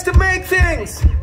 likes to make things?